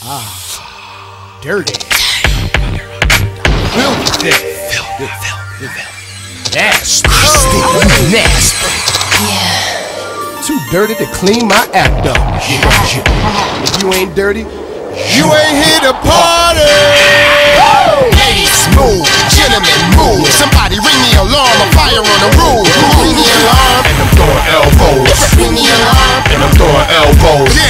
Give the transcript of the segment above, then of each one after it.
Ah, dirty. Filthy. Nasty. Nasty. Too dirty to clean my act up. If you ain't dirty, you ain't here to party. Ladies, move. Gentlemen, move. Somebody ring the alarm. A fire on the roof. Ring the alarm. And I'm throwing elbows. Ring the alarm. And I'm throwing elbows. Ring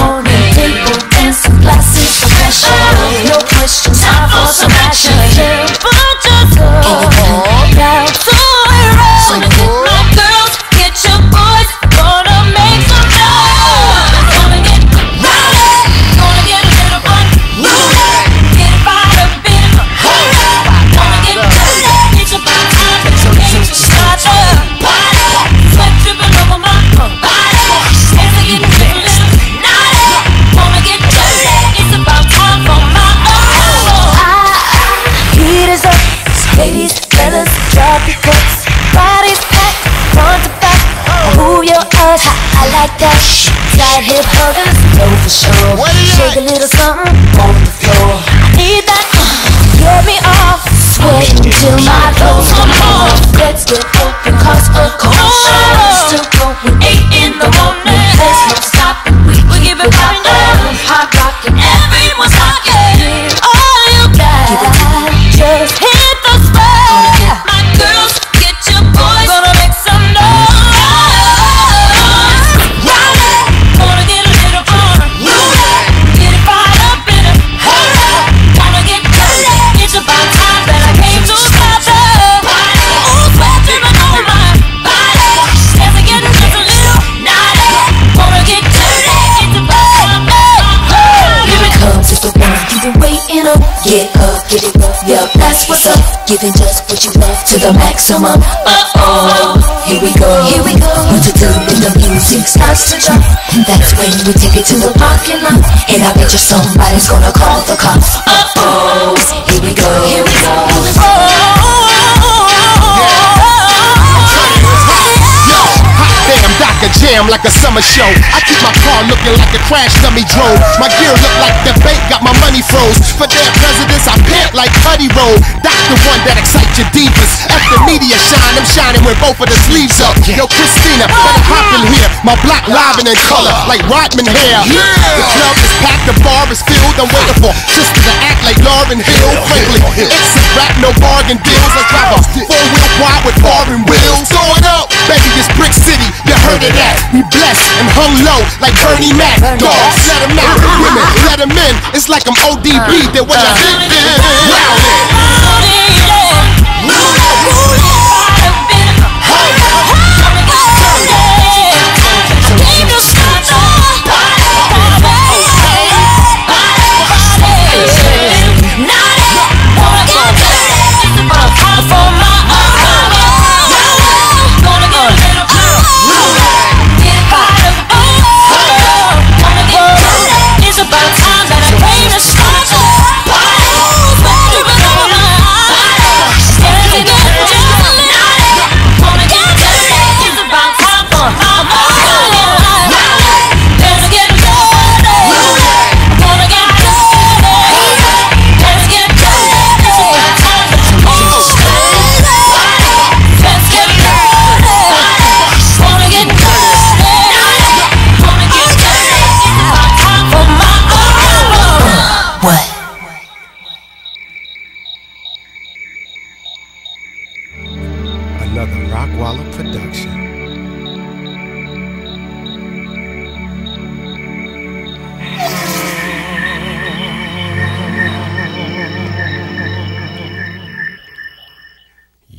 morning. Know for. Shake a little something on the floor. What's up. Giving just what you love to the maximum. Uh oh, here we go, here we go. What to do when the music starts to jump. That's when we take it to the parking lot. And I bet you somebody's gonna call the cops. Uh oh, here we go, here we go. Dr. Jam like a summer show. I keep my car looking like a crash dummy drove. My gear look like the bank got my money froze. For their presidents, I pant Putty Roll. That's the one that excites your deepest. At the media shine, I'm shining with both of the sleeves up. Yo, Christina, oh, better hop in here. My block live and in color, like Rodman hair. The club is packed, the bar is filled. I'm waiting for sisters to act like Lauryn Hill. Frankly, it's a rap, no bargain deals. Let's drive a four-wheel wide with foreign wheels. Throw it up, baby, it's Brick City. You heard of that? We blessed and hung low like Bernie Mac. Dogs, let 'em out. Women, let 'em in. It's like I'm ODB. That what uh. I did. Wow.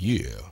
year.